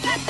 That's